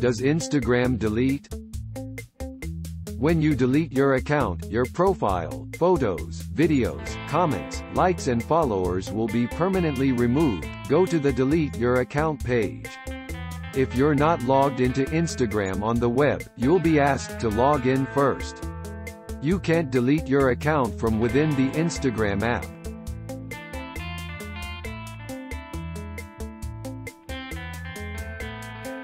Does Instagram delete? When you delete your account, your profile, photos, videos, comments, likes and followers will be permanently removed. Go to the delete your account page. If you're not logged into Instagram on the web, you'll be asked to log in first. You can't delete your account from within the Instagram app.